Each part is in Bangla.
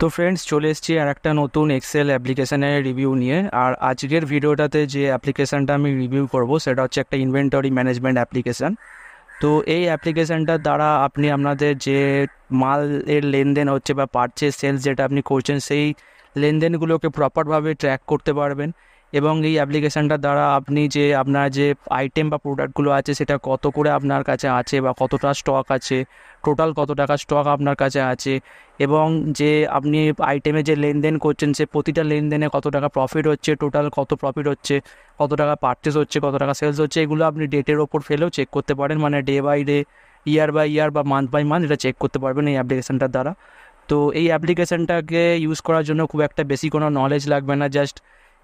তো ফ্রেন্ডস চলে এসেছি আর একটা নতুন এক্সেল অ্যাপ্লিকেশানের রিভিউ নিয়ে। আর আজকের ভিডিওটাতে যে অ্যাপ্লিকেশানটা আমি রিভিউ করব, সেটা হচ্ছে একটা ইনভেন্টরি ম্যানেজমেন্ট অ্যাপ্লিকেশান তো এই অ্যাপ্লিকেশানটার দ্বারা আপনি আপনাদের যে মালের লেনদেন হচ্ছে বা পারচেস সেলস যেটা আপনি করছেন, সেই লেনদেনগুলোকে প্রপারভাবে ট্র্যাক করতে পারবেন। এবং এই অ্যাপ্লিকেশানটার দ্বারা আপনি যে আপনার যে আইটেম বা প্রোডাক্টগুলো আছে, সেটা কত করে আপনার কাছে আছে বা কতটা স্টক আছে টোটাল কত টাকা স্টক আপনার কাছে আছে এবং যে আপনি আইটেমে যে লেনদেন করছেন, সে প্রতিটা লেনদেনে কত টাকা প্রফিট হচ্ছে টোটাল কত প্রফিট হচ্ছে, কত টাকা পারচেস হচ্ছে, কত টাকা সেলস হচ্ছে, এগুলো আপনি ডেটের ওপর ফেলেও চেক করতে পারেন। মানে day by day year by year বা মান্থ বাই মান্থ এটা চেক করতে পারবেন এই অ্যাপ্লিকেশানটার দ্বারা। তো এই অ্যাপ্লিকেশানটাকে ইউজ করার জন্য খুব একটা বেশি কোনো নলেজ লাগবে না। জাস্ট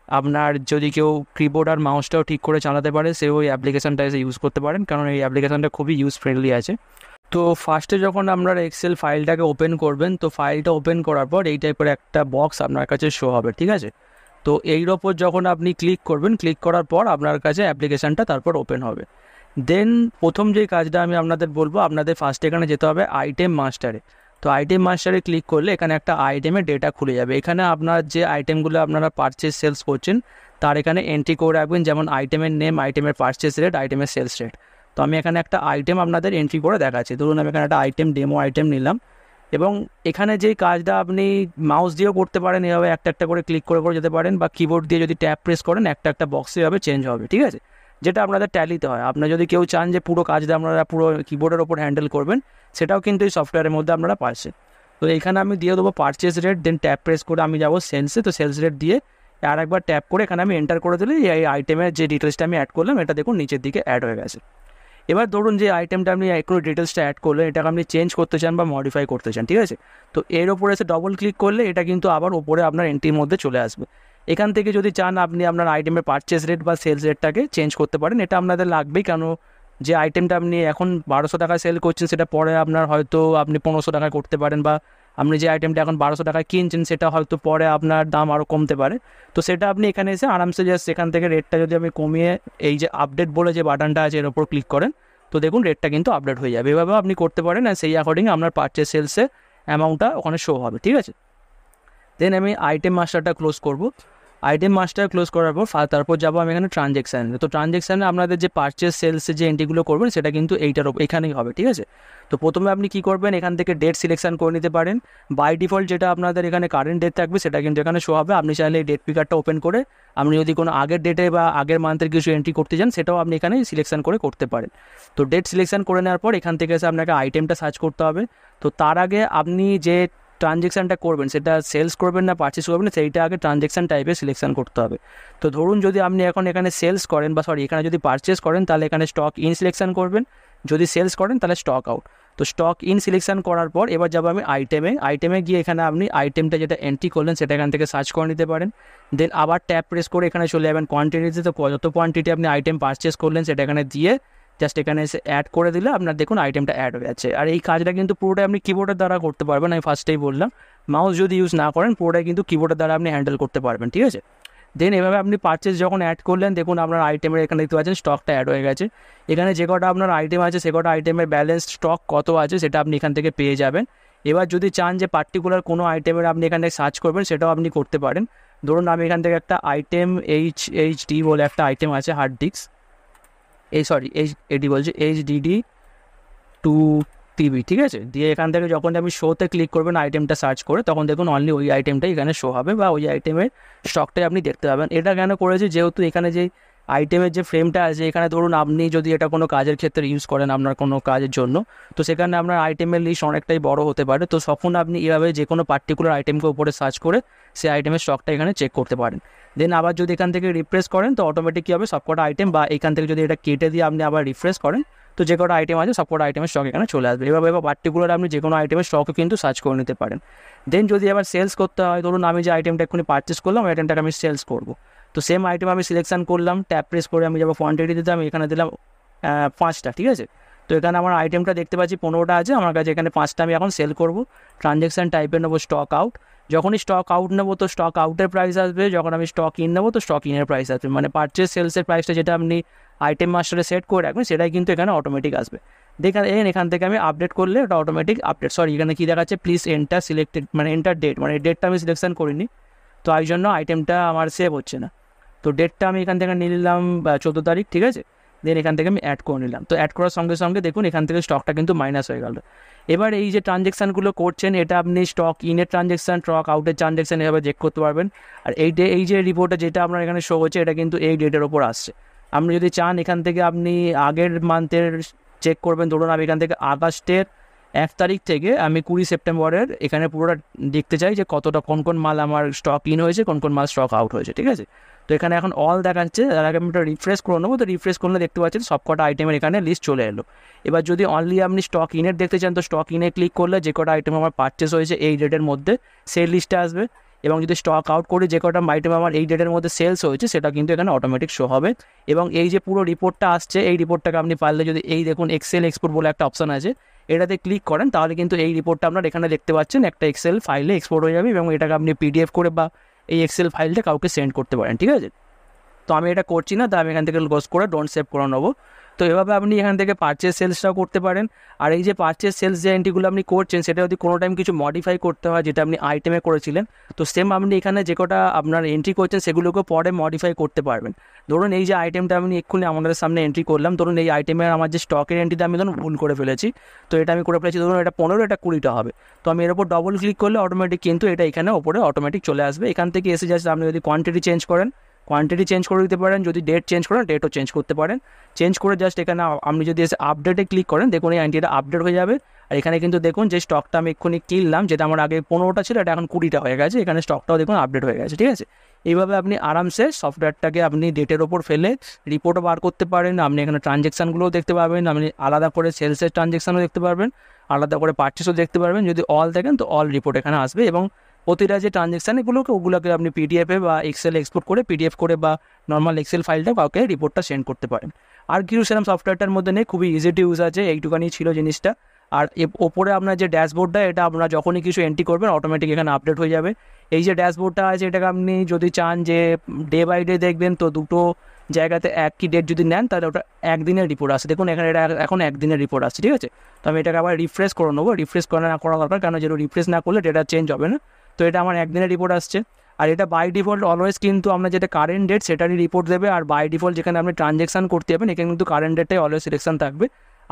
আপনার যদি কেউ কিবোর্ড আর মাউসটাও ঠিক করে চালাতে পারে, সেও ওই অ্যাপ্লিকেশানটা এসে ইউজ করতে পারেন, কারণ এই অ্যাপ্লিকেশানটা খুবই ইউজ ফ্রেন্ডলি আছে। তো ফার্স্টে যখন আপনারা এক্সেল ফাইলটাকে ওপেন করবেন, তো ফাইলটা ওপেন করার পর এই টাইপের একটা বক্স আপনার কাছে শো হবে, ঠিক আছে? তো এইর ওপর যখন আপনি ক্লিক করবেন ক্লিক করার পর আপনার কাছে অ্যাপ্লিকেশানটা তারপর ওপেন হবে। দেন প্রথম যে কাজটা আমি আপনাদের বলব, আপনাদের ফার্স্ট এখানে যেতে হবে আইটেম মাস্টারে তো আইটেম মাস্টারে ক্লিক করলে এখানে একটা আইটেমের ডেটা খুলে যাবে। এখানে আপনার যে আইটেমগুলো আপনারা পারচেস সেলস করছেন, তার এখানে এন্ট্রি করে রাখবেন, যেমন আইটেমের নেম আইটেমের পারচেস রেট আইটেমের সেলস রেট তো আমি এখানে একটা আইটেম আপনাদের এন্ট্রি করে দেখাচ্ছি। ধরুন আমি এখানে একটা আইটেম ডেমো আইটেম নিলাম এবং এখানে যেই কাজটা আপনি মাউস দিয়েও করতে পারেন, এভাবে একটা একটা করে ক্লিক করে করে যেতে পারেন বা কিবোর্ড দিয়ে যদি ট্যাপ প্রেস করেন, একটা একটা বক্সে এভাবে চেঞ্জ হবে, ঠিক আছে? যেটা আপনাদের ট্যালিতে হয়। আপনার যদি কেউ চান যে পুরো কাজটা আপনারা পুরো কিবোর্ডের ওপর হ্যান্ডেল করবেন, সেটাও কিন্তু এই সফটওয়্যারের মধ্যে আপনারা পাচ্ছেন তো এখানে আমি দিয়ে দেবো purchase rate then tap press করে আমি যাব সেলসে তো সেলস রেট দিয়ে আর একবার ট্যাপ করে এখানে আমি এন্টার করে দিলে এই আইটেমের যে ডিটেলসটা আমি অ্যাড করলাম, এটা দেখুন নিচের দিকে অ্যাড হয়ে গেছে। এবার ধরুন যে আইটেমটা আপনি একটু ডিটেলসটা অ্যাড করলেন, এটাকে আপনি চেঞ্জ করতে চান বা মডিফাই করতে চান, ঠিক আছে? তো এর ওপরে এসে ডবল ক্লিক করলে এটা কিন্তু আবার ওপরে আপনার এন্ট্রির মধ্যে চলে আসবে। এখান থেকে যদি চান আপনি আপনার আইটেমের পারচেস রেট বা সেলস রেটটাকে চেঞ্জ করতে পারেন। এটা আপনাদের লাগবেই, কেন যে আইটেমটা আপনি এখন বারোশো টাকায় সেল করছেন, সেটা পরে আপনার হয়তো আপনি পনেরোশো টাকায় করতে পারেন বা আপনি যে আইটেমটা এখন বারোশো টাকায় কিনছেন, সেটা হয়তো পরে আপনার দাম আরও কমতে পারে। তো সেটা আপনি এখানে এসে আরামসে জাস্ট সেখান থেকে রেটটা যদি আমি কমিয়ে এই যে আপডেট বলে যে বাটনটা আছে, এর ওপর ক্লিক করেন, তো দেখুন রেটটা কিন্তু আপডেট হয়ে যাবে। এভাবে আপনি করতে পারেন আর সেই অ্যাকর্ডিং আপনার পারচেস সেলসে অ্যামাউন্টটা ওখানে শো হবে, ঠিক আছে? দেন আমি আইটেম মাস্টারটা ক্লোজ করব। আইটেম মাস্টার ক্লোজ করার পর তারপর যাব আমি এখানে ট্রানজ্যাকশানে তো ট্রানজ্যাকশানে আপনাদের যে পারচেস সেলসে যে এন্ট্রিগুলো করবেন, সেটা কিন্তু এইটার এখানেই হবে, ঠিক আছে? তো প্রথমে আপনি কী করবেন, এখান থেকে ডেট সিলেকশন করে নিতে পারেন। বাই ডিফল্ট যেটা আপনাদের এখানে কারেন্ট ডেট থাকবে, সেটা কিন্তু এখানে শো হবে। আপনি চাইলে এই ডেট পিকারটা ওপেন করে আপনি যদি কোনো আগের ডেটে বা আগের মান্থের কিছু এন্ট্রি করতে চান, সেটাও আপনি এখানে সিলেকশন করে করতে পারেন। তো ডেট সিলেকশন করে নেওয়ার পর এখান থেকে এসে আপনাকে আইটেমটা সার্চ করতে হবে। তো তার আগে আপনি যে ট্রানজ্যাকশানটা করবেন, সেটা সেলস করবেন না পারচেস করবেন সেইটা আগে ট্রানজ্যাকশান টাইপের সিলেকশন করতে হবে। তো ধরুন যদি আপনি এখন এখানে সেলস করেন বা সরি এখানে যদি পারচেস করেন, তাহলে এখানে স্টক ইন সিলেকশন করবেন। যদি সেলস করেন, তাহলে স্টক আউট তো স্টক ইন সিলেকশন করার পর এবার যাব আমি আইটেমে আইটেমে গিয়ে এখানে আপনি আইটেমটা যেটা এন্ট্রি করলেন, সেটা এখান থেকে সার্চ করে নিতে পারেন। দেন আবার ট্যাপ প্রেস করে এখানে চলে যাবেন কোয়ান্টিটিতে তো। যত কোয়ান্টিটি আপনি আইটেম পারচেস করলেন, সেটা এখানে দিয়ে জাস্ট এখানে এসে অ্যাড করে দিলে আপনার দেখুন আইটেমটা অ্যাড হয়ে যাচ্ছে। আর এই কাজটা কিন্তু পুরোটাই আপনি কিবোর্ডের দ্বারা করতে পারবেন, আমি ফার্স্টেই বললাম। মাউস যদি ইউজ না করেন, পুরোটাই কিন্তু কিবোর্ডের দ্বারা আপনি হ্যান্ডেল করতে পারবেন, ঠিক আছে? দেন এভাবে আপনি পারচেস যখন অ্যাড করলেন, দেখুন আপনার আইটেমের এখানে দেখতে পাচ্ছেন স্টকটা অ্যাড হয়ে গেছে। এখানে যে কটা আপনার আইটেম আছে, সে কটা আইটেমের ব্যালেন্স স্টক কত আছে, সেটা আপনি এখান থেকে পেয়ে যাবেন। এবার যদি চান যে পার্টিকুলার কোনো আইটেমের আপনি এখানে সার্চ করবেন, সেটাও আপনি করতে পারেন। ধরুন আমি এখান থেকে একটা আইটেম এইচ এইচ ডি বলে একটা আইটেম আছে হার্ড ডিস্ক এই সরি এইচ এটি বলছে এইচ ডিডি টু টিভি ঠিক আছে? দিয়ে এখান থেকে যখন আপনি শোতে ক্লিক করবেন আইটেমটা সার্চ করে, তখন দেখুন অনলি ওই আইটেমটাই এখানে শো হবে বা ওই আইটেমের স্টকটাই আপনি দেখতে পাবেন। এটা কেন করেছি? যেহেতু এখানে যে আইটেমের যে ফ্রেমটা আছে, এখানে ধরুন আপনি যদি এটা কোনো কাজের ক্ষেত্রে ইউজ করেন আপনার কোনো কাজের জন্য, তো সেখানে আপনার আইটেমের লিস্ট অনেকটাই বড় হতে পারে। তো তখন আপনি এভাবে যে কোনো পার্টিকুলার আইটেমকে উপরে সার্চ করে সেই আইটেমের স্টকটা এখানে চেক করতে পারেন। দেন আবার যদি এখান থেকে রিফ্রেশ করেন, তো অটোমেটিক কী হবে? সবকটা আইটেম বা এখান থেকে যদি এটা কেটে দিয়ে আপনি আবার রিফ্রেশ করেন, তো যে কটা আইটেম আছে সব কটা আইটেমের স্টক এখানে চলে আসবে। এভাবে এবার পার্টিকুলার আপনি যে কোনো আইটেমের স্টকও কিন্তু সার্চ করে নিতে পারেন। দেন যদি আবার সেলস করতে হয়, ধরুন আমি যে আইটেমটা এক্ষুনি পারচেস করলাম আইটেমটাকে আমি সেলস করব। তো সেম আইটেম আমি সিলেকশন করলাম ট্যাপ প্রেস করে আমি যাব কোয়ান্টিটি দিতে আমি এখানে দিলাম পাঁচটা, ঠিক আছে? তো এখানে আমার আইটেমটা দেখতে পাচ্ছি পনেরোটা আছে, আমার কাছে এখানে পাঁচটা আমি এখন সেল করব। ট্রানজ্যাকশান টাইপের নেব স্টক আউট যখনই স্টক আউট নেব, তো স্টক আউটের প্রাইস আসবে, যখন আমি স্টক ইন নেব, তো স্টক ইনের প্রাইস আসবে। মানে পারচেস সেলসের প্রাইসটা যেটা আপনি আইটেম মাস্টারে সেট করে রাখবেন, সেটাই কিন্তু এখানে অটোমেটিক আসবে। দেখেন এখানে এখান থেকে আমি আপডেট করলে ওটা অটোমেটিক আপডেট সরি এখানে কী দেখাচ্ছে? প্লিজ এন্টার সিলেক্টেড মানে এন্টার ডেট মানে ডেটটা আমি সিলেকশন করিনি। তো এই জন্য আইটেমটা আমার সেভ হচ্ছে না। তো ডেটটা আমি এখান থেকে নিয়ে নিলাম চোদ্দ তারিখ, ঠিক আছে? দেন এখান থেকে আমি অ্যাড করে নিলাম। তো অ্যাড করার সঙ্গে সঙ্গে দেখুন, এখান থেকে স্টকটা কিন্তু মাইনাস হয়ে গেল। এবার এই যে ট্রানজ্যাকশানগুলো করছেন, এটা আপনি স্টক ইনের ট্রানজ্যাকশান স্টক আউটের ট্রানজ্যাকশান এভাবে চেক করতে পারবেন। আর এই ডে এই যে রিপোর্টে যেটা আপনার এখানে শো হচ্ছে, এটা কিন্তু এই ডেটের ওপর আসছে। আপনি যদি চান, এখান থেকে আপনি আগের মান্থের চেক করবেন। ধরুন, আমি এখান থেকে আগস্টের এক তারিখ থেকে আমি কুড়ি সেপ্টেম্বরের এখানে পুরোটা দেখতে চাই যে কতটা, কোন কোন মাল আমার স্টক ইন হয়েছে, কোন কোন মাল স্টক আউট হয়েছে, ঠিক আছে? তো এখানে এখন অল দেখাচ্ছে, তার আগে আমি একটা রিফ্রেশ করে নেব। তো রিফ্রেশ করলে দেখতে পাচ্ছেন সব কটা আইটেমের এখানে লিস্ট চলে এলো। এবার যদি অনলি আপনি স্টক ইনের দেখতে চান, তো স্টক ইনে ক্লিক করলে যে কটা আইটেম আমার পারচেস হয়েছে এই ডেটের মধ্যে সেই লিস্টে আসবে। এবং যদি স্টক আউট করে যে কটা আইটেম আমার এই ডেটের মধ্যে সেলস হয়েছে, সেটা কিন্তু এখানে অটোমেটিক শো হবে। এবং এই যে পুরো রিপোর্টটা আসছে, এই রিপোর্টটাকে আপনি পারলে যদি এই দেখুন এক্সেল এক্সপোর্ট বলে একটা অপশন আছে, এটাতে ক্লিক করেন, তাহলে কিন্তু এই রিপোর্টটা আপনার এখানে দেখতে পাচ্ছেন, একটা এক্সেল ফাইলে এক্সপোর্ট হয়ে যাবে এবং এটাকে আপনি পিডিএফ করে বা এই এক্সেল ফাইলটা কাউকে সেন্ড করতে পারেন, ঠিক আছে? তো আমি এটা করছি না, তো আমি এখান থেকে গোস করে ডোন্ট সেভ করে নেব। তো এভাবে আপনি এখান থেকে পারচেস সেলসটাও করতে পারেন। আর এই যে পারচেস সেলস যে এন্ট্রিগুলো আপনি করছেন, সেটা যদি কোনো টাইম কিছু মডিফাই করতে হয়, যেটা আপনি আইটেমে করেছিলেন, তো সেম আপনি এখানে যে কটা আপনার এন্ট্রি করছেন সেগুলোকে পরে মডিফাই করতে পারবেন। ধরুন এই যে আইটেমটা আমি এক্ষুনি আমাদের সামনে এন্ট্রি করলাম, ধরুন এই আইটেমের আমার যে স্টকের এন্ট্রিটা আমি ধরুন ভুল করে ফেলেছি, তো এটা আমি করে ফেলেছি, ধরুন এটা পনেরো, এটা কুড়িটা হবে। তো আমি এর উপর ডবল ক্লিক করলে অটোমেটিক কিন্তু এটা এখানে ওপরে অটোমেটিক চলে আসবে। এখান থেকে এসে যাচ্ছে আপনি যদি কোয়ান্টিটি চেঞ্জ করেন কোয়ান্টিটি চেঞ্জ করে দিতে পারেন, যদি ডেট চেঞ্জ করেন ডেটও চেঞ্জ করতে পারেন। চেঞ্জ করে জাস্ট এখানে আপনি যদি এসে আপডেটে ক্লিক করেন, দেখুন এই আইনটিটা আপডেট হয়ে যাবে। আর এখানে কিন্তু দেখুন যে স্টকটা আমি এক্ষুনি কিনলাম, যেটা আমার আগে পনেরোটা ছিল, এটা এখন কুড়িটা হয়ে গেছে। এখানে স্টকটাও দেখুন আপডেট হয়ে গেছে, ঠিক আছে? এইভাবে আপনি আরামসে সফটওয়্যারটাকে আপনি ডেটের ওপর ফেলে রিপোর্টও বার করতে পারেন। আপনি এখানে ট্রানজ্যাকশানগুলোও দেখতে পাবেন। আপনি আলাদা করে সেলসের ট্রানজ্যাকশানও দেখতে পারবেন। আলাদা করে পার্চেসও দেখতে পারবেন। যদি অল দেখেন তো অল রিপোর্ট এখানে আসবে এবং প্রতিটা যে ট্রানজ্যাকশান এগুলোকে ওগুলোকে আপনি পিডিএফে বা এক্সেল এক্সপোর্ট করে পিডিএফ করে বা নর্মাল এক্সেল ফাইলটা কাউকে রিপোর্টটা সেন্ড করতে পারেন। আর কিছু সেরকম সফটওয়্যারটার মধ্যে নেই, খুবই ইজি টু ইউজ আছে এইটুকানি ছিল জিনিসটা। আর ওপরে আপনার যে ড্যাশবোর্ডটা এটা আপনারা যখনই কিছু এন্ট্রি করবেন অটোমেটিক এখানে আপডেট হয়ে যাবে। এই যে ড্যাশবোর্ডটা আছে, এটাকে আপনি যদি চান যে ডে বাই ডে দেখবেন, তো দুটো জায়গাতে একই ডেট যদি নেন, তাহলে ওটা একদিনের রিপোর্ট আসে। দেখুন, এখানে এটা এখন একদিনের রিপোর্ট আসছে, ঠিক আছে? তো আমি এটাকে আবার রিফ্রেশ করে নেব। রিফ্রেশ করা না করা দরকার কারণ যেটা রিফ্রেশ না করলে ডেটা চেঞ্জ হবে না। তো এটা আমার একদিনের রিপোর্ট আসছে। আর এটা বাই ডিফল্ট অলওয়েজ কিন্তু আপনার যেটা কারেন্ট ডেট সেটারই রিপোর্ট দেবে। আর বাই ডিফল্ট যেখানে আপনি ট্রানজ্যাকশান করতে যাবেন, এখানে কিন্তু কারেন্ট ডেটটাই অলওয়েজ সিলেকশন থাকবে।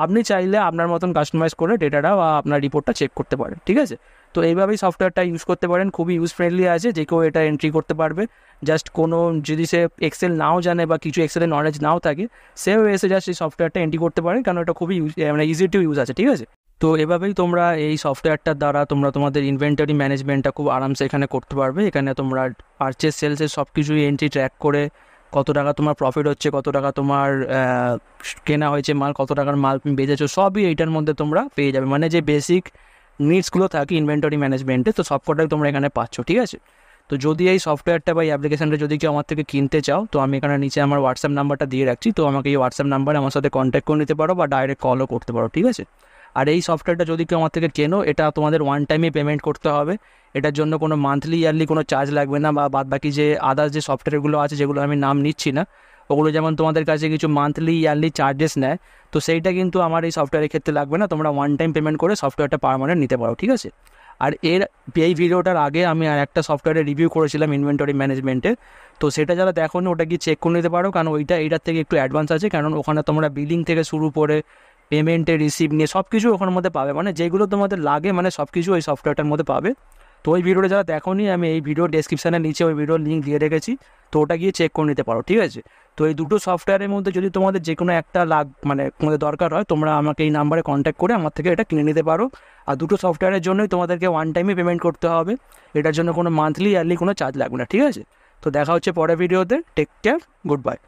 আপনি চাইলে আপনার মতন কাস্টমাইজ করে ডেটাটা বা আপনার রিপোর্টটা চেক করতে পারেন, ঠিক আছে? তো এইভাবেই সফটওয়্যারটা ইউজ করতে পারেন। খুবই ইউজ ফ্রেন্ডলি আছে, যে কেউ এটা এন্ট্রি করতে পারবে। জাস্ট কোনো যদি সে এক্সেল নাও জানে বা কিছু এক্সেলের নলেজ নাও থাকে, সেও এসে জাস্ট এই সফটওয়্যারটা এন্ট্রি করতে পারেন। কারণ এটা খুবই ইউজ মানে ইজি টু ইউজ আছে, ঠিক আছে? তো এভাবেই তোমরা এই সফটওয়্যারটার দ্বারা তোমরা তোমাদের ইনভেন্টারি ম্যানেজমেন্টটা খুব আরামসে এখানে করতে পারবে। এখানে তোমরা পারচেস সেলসের সব কিছুই এন্ট্রি ট্র্যাক করে কত টাকা তোমার প্রফিট হচ্ছে, কত টাকা তোমার কেনা হয়েছে মাল, কত টাকার মাল তুমি বেচেছো, সবই এইটার মধ্যে তোমরা পেয়ে যাবে। মানে যে বেসিক নিডসগুলো থাকে ইনভেন্টরি ম্যানেজমেন্টে তো সবকটাই তোমরা এখানে পাচ্ছ, ঠিক আছে? তো যদি এই সফটওয়্যারটা বা এই অ্যাপ্লিকেশনটা যদি কেউ আমার থেকে কিনতে চাও, তো আমি এখানে নিচে আমার হোয়াটসঅ্যাপ নাম্বারটা দিয়ে রাখছি। তো আমাকে এই হোয়াটসঅ্যাপ নাম্বারে আমার সাথে কন্ট্যাক্ট করে নিতে পারো বা ডাইরেক্ট কলও করতে পারো, ঠিক আছে? আর এই সফটওয়্যারটা যদি কেউ আমার থেকে কেনো, এটা তোমাদের ওয়ান টাইমে পেমেন্ট করতে হবে। এটার জন্য কোনো মান্থলি ইয়ারলি কোনো চার্জ লাগবে না বা বাদ বাকি যে আদার্স যে সফটওয়্যারগুলো আছে, যেগুলো আমি নাম নিচ্ছি না, ওগুলো যেমন তোমাদের কাছে কিছু মান্থলি ইয়ারলি চার্জেস নেয়, তো সেইটা কিন্তু আমার এই সফটওয়্যারের ক্ষেত্রে লাগবে না। তোমরা ওয়ান টাইম পেমেন্ট করে সফটওয়্যারটা পারমানেন্ট নিতে পারো, ঠিক আছে? আর এর, এই ভিডিওটার আগে আমি আর একটা সফটওয়্যারে রিভিউ করেছিলাম ইনভেন্টরি ম্যানেজমেন্টে তো সেটা যারা দেখো ওটা কি চেক করে নিতে পারো, কারণ ওইটা, এইটার থেকে একটু অ্যাডভান্স আছে, কারণ ওখানে তোমরা বিলিং থেকে শুরু করে পেমেন্টে রিসিভ নিয়ে সব কিছু ওখানের মধ্যে পাবে। মানে যেগুলো তোমাদের লাগে মানে সব কিছু ওই সফটওয়্যারটার মধ্যে পাবে। তো ওই ভিডিওটা যারা দেখো নি আমি এই ভিডিও ডেসক্রিপশানের নিচে ওই ভিডিওর লিঙ্ক দিয়ে রেখেছি। তো ওটা গিয়ে চেক করে নিতে পারো, ঠিক আছে? তো এই দুটো সফটওয়্যারের মধ্যে যদি তোমাদের যে কোনো একটা লাগ মানে তোমাদের দরকার হয়, তোমরা আমাকে এই নাম্বারে কন্ট্যাক্ট করে আমার থেকে এটা কিনে নিতে পারো। আর দুটো সফটওয়্যারের জন্যই তোমাদেরকে ওয়ান টাইমে পেমেন্ট করতে হবে। এটার জন্য কোনো মান্থলি ইয়ারলি কোনো চার্জ লাগবে না, ঠিক আছে? তো দেখা হচ্ছে পরের ভিডিওতে টেক কেয়ার গুড বাই